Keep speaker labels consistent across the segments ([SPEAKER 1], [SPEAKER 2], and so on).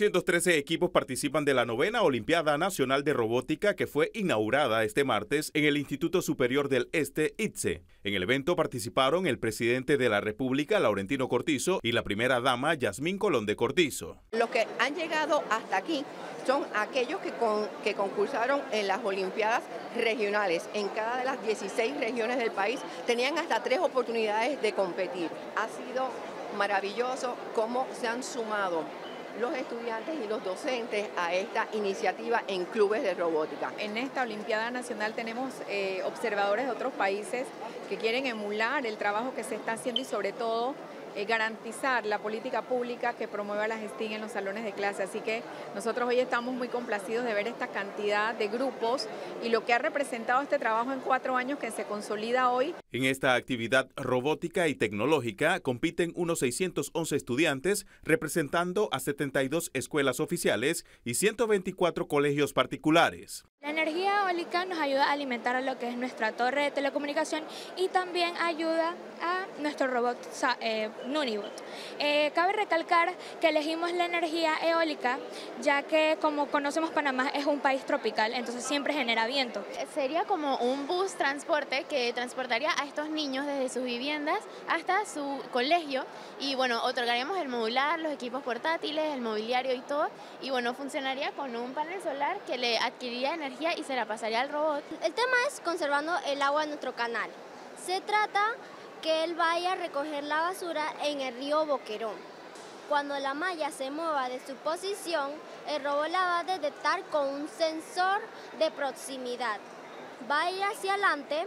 [SPEAKER 1] 413 equipos participan de la novena Olimpiada Nacional de Robótica que fue inaugurada este martes en el Instituto Superior del Este, ITSE. En el evento participaron el presidente de la República, Laurentino Cortizo, y la primera dama, Yasmín Colón de Cortizo.
[SPEAKER 2] Los que han llegado hasta aquí son aquellos que, que concursaron en las Olimpiadas regionales. En cada de las 16 regiones del país tenían hasta tres oportunidades de competir. Ha sido maravilloso cómo se han sumado los estudiantes y los docentes a esta iniciativa en clubes de robótica.
[SPEAKER 3] En esta Olimpiada Nacional tenemos eh, observadores de otros países que quieren emular el trabajo que se está haciendo y sobre todo eh, garantizar la política pública que promueva la gestión en los salones de clase. Así que nosotros hoy estamos muy complacidos de ver esta cantidad de grupos y lo que ha representado este trabajo en cuatro años que se consolida hoy.
[SPEAKER 1] En esta actividad robótica y tecnológica compiten unos 611 estudiantes representando a 72 escuelas oficiales y 124 colegios particulares.
[SPEAKER 4] La energía eólica nos ayuda a alimentar a lo que es nuestra torre de telecomunicación y también ayuda a nuestro robot eh, Nunibot. Eh, cabe recalcar que elegimos la energía eólica ya que como conocemos Panamá es un país tropical, entonces siempre genera viento.
[SPEAKER 5] Sería como un bus transporte que transportaría a estos niños desde sus viviendas hasta su colegio y bueno, otorgaríamos el modular, los equipos portátiles, el mobiliario y todo y bueno, funcionaría con un panel solar que le adquiriría energía y se la pasaría al robot.
[SPEAKER 6] El tema es conservando el agua en nuestro canal. Se trata que él vaya a recoger la basura en el río Boquerón. Cuando la malla se mueva de su posición, el robot la va a detectar con un sensor de proximidad. Va a ir hacia adelante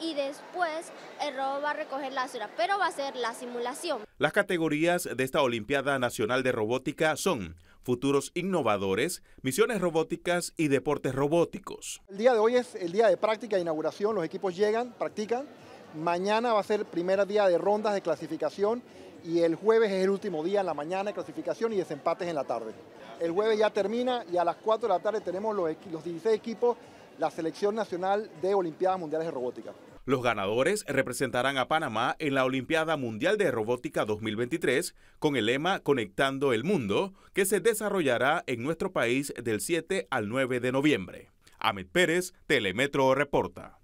[SPEAKER 6] y después el robot va a recoger la basura, pero va a ser la simulación.
[SPEAKER 1] Las categorías de esta Olimpiada Nacional de Robótica son futuros innovadores, misiones robóticas y deportes robóticos.
[SPEAKER 7] El día de hoy es el día de práctica e inauguración, los equipos llegan, practican. Mañana va a ser el primer día de rondas de clasificación y el jueves es el último día en la mañana de clasificación y desempates en la tarde. El jueves ya termina y a las 4 de la tarde tenemos los, los 16 equipos, la selección nacional de Olimpiadas Mundiales de Robótica.
[SPEAKER 1] Los ganadores representarán a Panamá en la Olimpiada Mundial de Robótica 2023 con el lema Conectando el Mundo, que se desarrollará en nuestro país del 7 al 9 de noviembre. Ahmed Pérez, Telemetro Reporta.